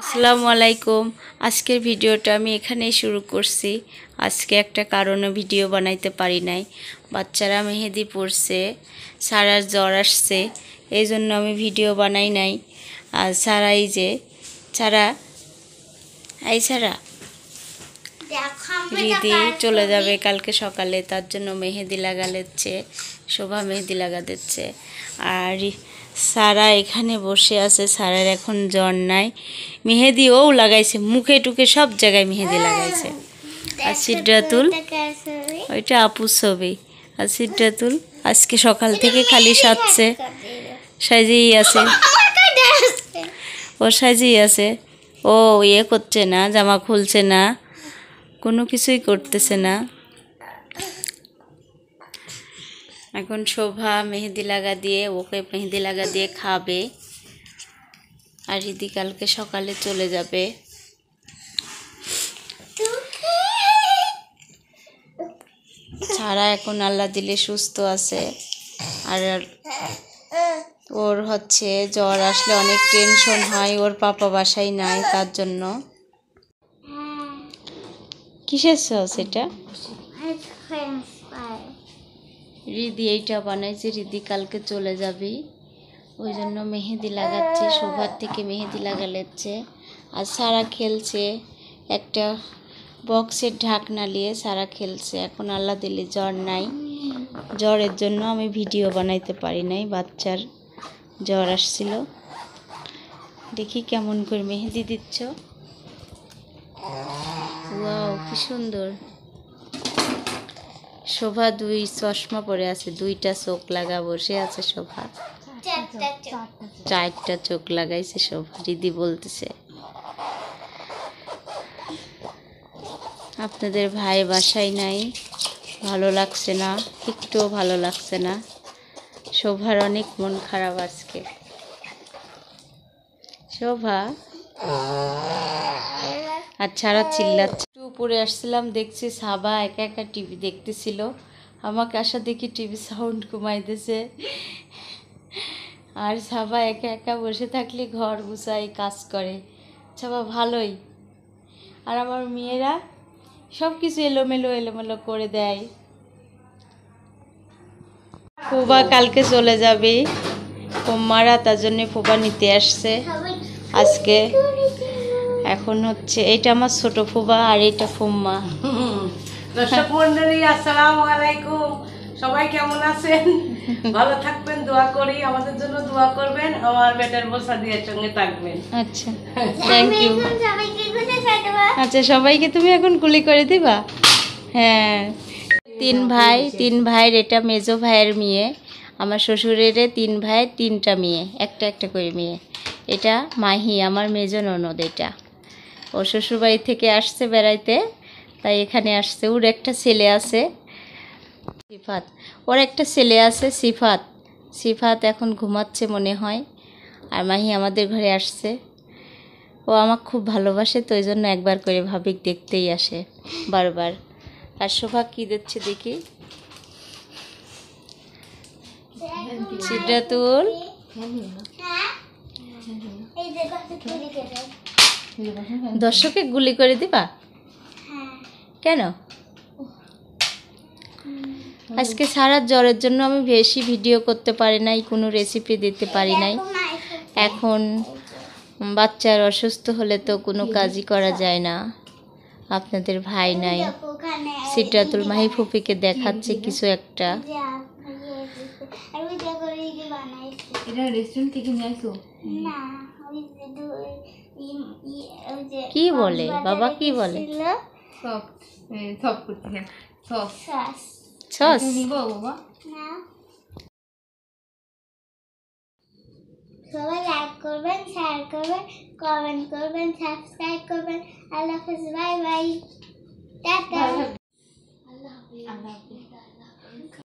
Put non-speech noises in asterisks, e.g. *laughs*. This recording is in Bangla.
আসসালামু আলাইকুম। আজকের ভিডিওটা আমি এখানেই শুরু করছি। আজকে একটা কারণে ভিডিও বানাইতে পারি নাই। বাচ্চারা মেহেদি পড়ছে সারার জ্বর আসছে এই জন্য আমি ভিডিও বানাই নাই। আর সারাই যে ছাড়া এই ছাড়া রিদি চলে যাবে কালকে সকালে, তার জন্য মেহেদি লাগালেচ্ছে, শোভা মেহেদি লাগাতেছে আর সারা এখানে বসে আছে, সারার এখন জ্বর নাই। মেহেদি ও লাগাইছে, মুখে টুকে সব জায়গায় মেহেদি লাগাইছে। আর সিদ্ধাতুল ওইটা আপুর ছবি। আর সিদ্ধাতুল আজকে সকাল থেকে খালি সাজছে। সাজেই আছে। ও সাজেই আছে। ও ইয়ে করছে না, জামা খুলছে না। কোনো কিছুই করতেছে না। এখন শোভা মেহেদি লাগা দিয়ে, ওকে মেহেদি লাগা দিয়ে খাবে। আর রিদি কালকে সকালে চলে যাবে। ছাড়া এখন আল্লাহ দিলে সুস্থ আছে। আর ওর হচ্ছে জ্বর আসলে অনেক টেনশন হয়, ওর পাপা বাসায় নাই তার জন্য। কিসের সস এটা? রিদি এইটা বানাইছে রিদি কালকে চলে যাবি। ওই জন্য মেহেদি লাগাচ্ছে শোভার থেকে মেহেদি লাগালেচ্ছে। আর সারা খেলছে একটা বক্সের ঢাকনা নিয়ে সারা খেলছে। এখন আল্লাহ দিলে জ্বর নাই। জ্বরের জন্য আমি ভিডিও বানাইতে পারি নাই বাচ্চার জ্বর আসছিল। দেখি কেমন করে মেহেদি দিচ্ছ। ওয়াও কি সুন্দর। শোভা দুই চশমা পরে আছে দুইটা চোখ লাগা বসে আছে শোভা। চারটা চোখ। লাগাইছে শোভা দিদি বলতেছে। আপনাদের ভাই বাসায় নাই ভালো লাগছে না একটুও ভালো লাগছে না। শোভার অনেক মন খারাপ আজকে। শোভা। আর ছাড়া চিল্লাচ্ছে। একটু উপরে আসছিলাম, দেখছি সাবা একা একা টিভি দেখতেছিল। আমাকে আসা দেখি টিভি সাউন্ড কমাইতেছে আর সাবা একা একা বসে থাকলে ঘর গুছাই কাজ করে। সাবা ভালোই। আর আমার মেয়েরা সব কিছু এলোমেলো এলোমেলো করে দেয়। ফুবা কালকে চলে যাবে। ফুম্মারা তার জন্য ফুবা নিতে আসছে। আজকে এখন হচ্ছে এটা আমার ছোট ফুবা আর এটা ফুম্মা। *laughs* দর্শক মন্ডলী আসসালামু আলাইকুম। সবাই কেমন আছেন? *laughs* ভালো থাকবেন দোয়া করি। আমাদের জন্য দোয়া করবেন। আমার বেটার বসা দিয়ে সঙ্গে থাকবেন। আচ্ছা *laughs* থ্যাংক ইউ আচ্ছা সবাইকে তুমি এখন কুলি করে দিবা? হ্যাঁ। তিন ভাই তিন ভাইয়ের এটা মেজো ভাইয়ের মেয়ে। আমার শ্বশুরের তিন ভাইয়ের তিনটা মেয়ে। একটা একটা করে মেয়ে। এটা মাহি আমার মেজো ননদ এটা। ও শ্বশুরবাড়ি থেকে আসছে বেড়াইতে তাই এখানে আসছে। ওর একটা ছেলে আছে সিফাত। ওর একটা ছেলে আছে সিফাত। সিফাত এখন ঘুমাচ্ছে মনে হয় আর মাহি আমাদের ঘরে আসছে। ও আমাকে খুব ভালোবাসে তো ওই জন্য একবার করে ভাবিক দেখতেই আসে বারবার। আর শোভা কী দিচ্ছে দেখি? সিদ্ধাতুল দর্শকে গুলি করে দিবা? কেন? আজকে সারা জ্বরের জন্য আমি বেশি ভিডিও করতে পারি নাই, কোনো রেসিপি দিতে পারি নাই। এখন বাচ্চার অসুস্থ হলে তো কোনো কাজই করা যায় না। আপনাদের ভাই নাই। সিদ্ধাতুল মাহি ফুপিকে দেখাচ্ছে কিছু একটা। এটা রেস্টুরেন্ট থেকে নিয়ে আসো কি বলে? বাবা কি বলে? সব সব করতে হ্যাঁ সস ছস নিব বাবা? সবাই লাইক করবেন শেয়ার করবেন কমেন্ট করবেন সাবস্ক্রাইব করবেন। আল্লাহ হাফেজ বাই বাই টাটা।